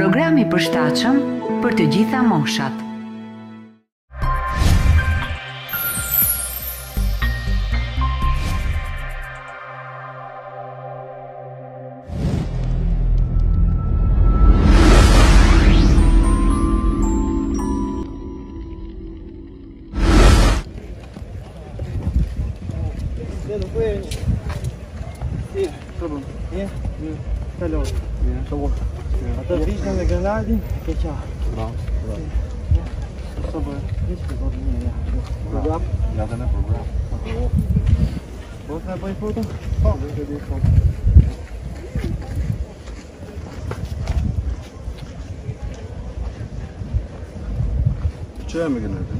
Programi përshtatshëm për të gjitha moshat. Yeah. Mm -hmm. Talon. Talon. A to no, widzisz na granadzie? Kecia. Brawo. Brawo. Program? Ja ten program. Można pojść foto? O, będzie foto. Включаем генератор.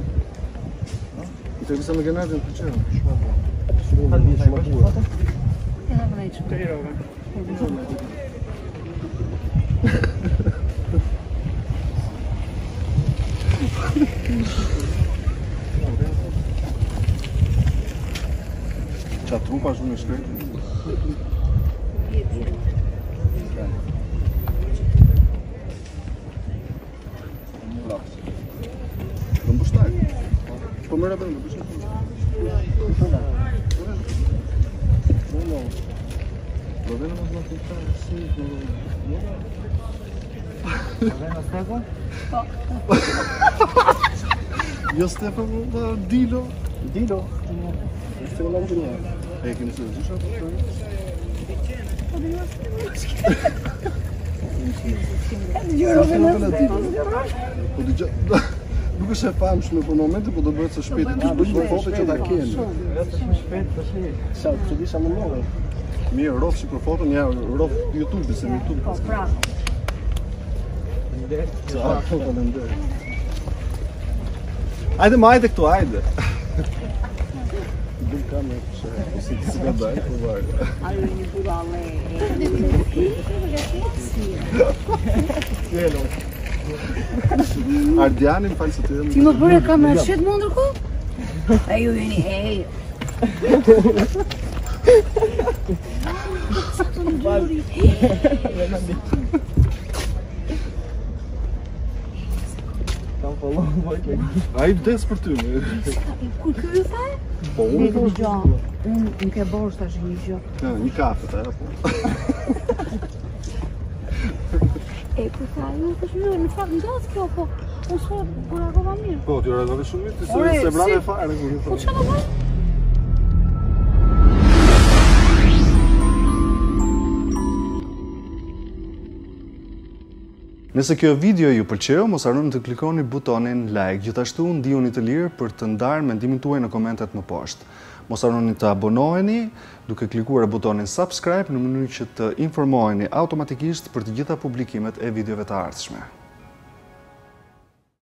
И так само генератор включаем. Шмагу. Шмагу. Шмагу. Шмагу. Шмагу. Шмагу. Шмагу. Шмагу. Cea Vamos buscar. cred. Îmbuștai. Pomera de unde? Îmbuștai. Jo Stefan po, Dilo Dilo Stefan Dilo E kemi së gjitha për të Nuk është e famë shme për po, momente, po do bëhet së shpetë, po, të shpetë të shpetë të shpetë të shpetë të shpetë të të shpetë të shpetë të shpetë të shpetë të shpetë të shpetë të shpetë të Mi e rovë që për foto, mi e rovë YouTube, se në YouTube. Po, pra. Ajde, ma ajde këtu, ajde. Bëllë kamë e po, po, të sga bëjë për varë. Ajde, një bëllë ale. Kjelo. Ardiani më falë së të Ti më Ti e kamë e shetë më ndërku? Ajde, ajde, ajde. A Ai des për ty Kur kërë e thaj? Po, unë kërë e Unë ke borë shtash një gjo Një kafe të po. e E përta, unë të shumë Në fakt, në dozë kjo, po Unë shumë, kur e mirë Po, të rrëva shumë mirë Po, se rrëva fare Po, të rrëva Po, Nëse kjo video ju përqeo, mos arrunë të klikoni butonin like, gjithashtu në dihuni të lirë për të ndarë mendimin tuaj në komentet më poshtë. Mos arrunë të abonoheni duke klikuar e butonin subscribe në mënyrë që të informoheni automatikisht për të gjitha publikimet e videove të ardhshme.